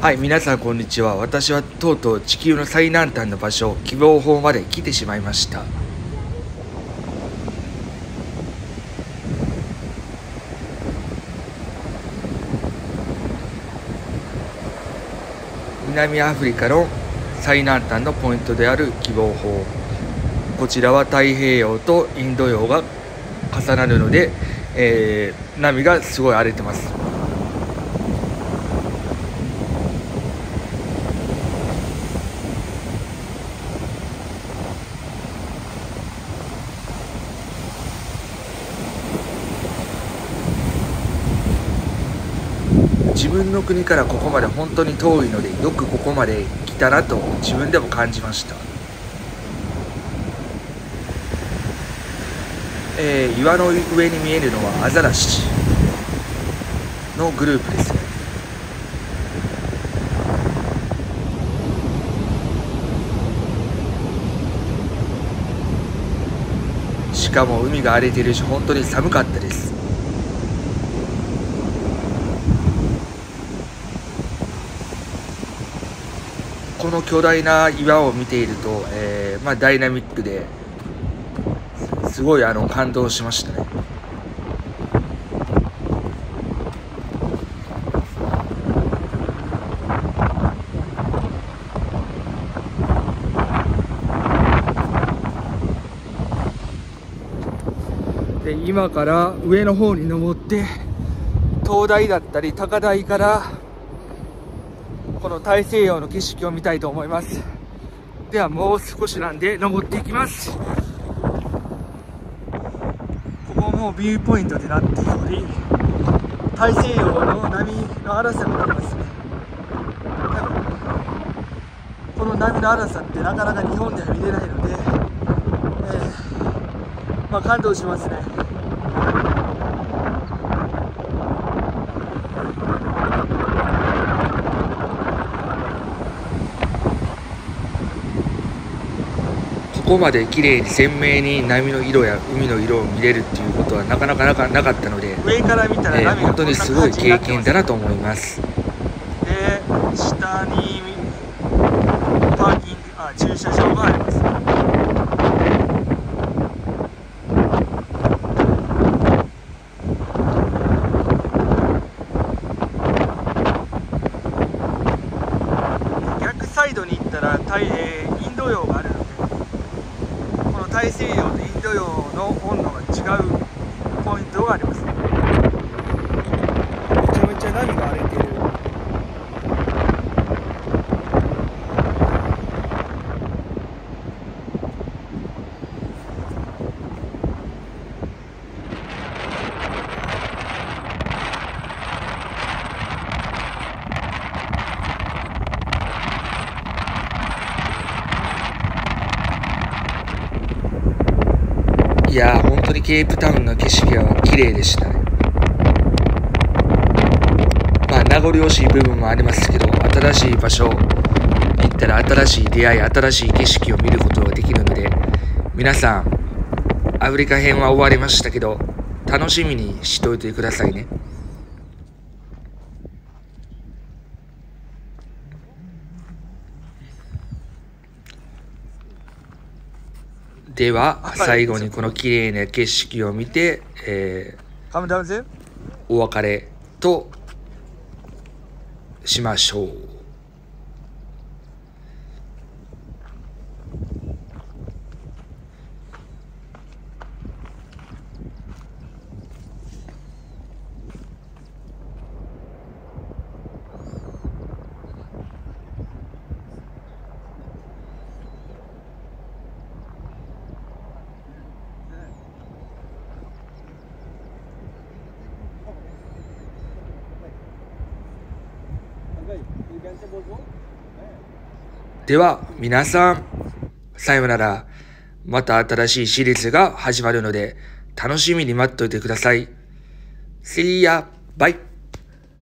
はい皆さんこんにちは。私はとうとう地球の最南端の場所希望法まで来てしまいました。南アフリカの最南端のポイントである希望法こちらは太平洋とインド洋が重なるので、えー、波がすごい荒れてます。自分の国からここまで本当に遠いのでよくここまで来たなと自分でも感じました、えー、岩の上に見えるのはアザラシのグループですしかも海が荒れているし本当に寒かったです。この巨大な岩を見ていると、えー、まあ、ダイナミックですごいあの感動しましたね。で今から上の方に登って灯台だったり高台からこの大西洋の景色を見たいと思います。ではもう少しなんで登っていきます。ここもビューポイントでなっており大西洋の波の荒さがありますね。この波の荒さってなかなか日本では見れないので、えー、まあ感動しますね。ここまで綺麗に鮮明に波の色や海の色を見れるっていうことはなかなかなかなかったので上から見たら、えー、本当にすごい経験だなと思います。で下にパーキングあ駐車場があります。逆サイドに行ったら大変インド洋がある大西洋とインド洋の温度が違うポイントがありますめちゃめちゃ波が荒れてるいやー本当にケープタウンの景色は綺麗でしたね。まあ名残惜しい部分もありますけど新しい場所行ったら新しい出会い新しい景色を見ることができるので皆さんアフリカ編は終わりましたけど楽しみにしておいてくださいね。では最後にこの綺麗な景色を見て、えー、お別れとしましょう。では皆さんさようならまた新しいシリーズが始まるので楽しみに待っておいてください See ya! Bye!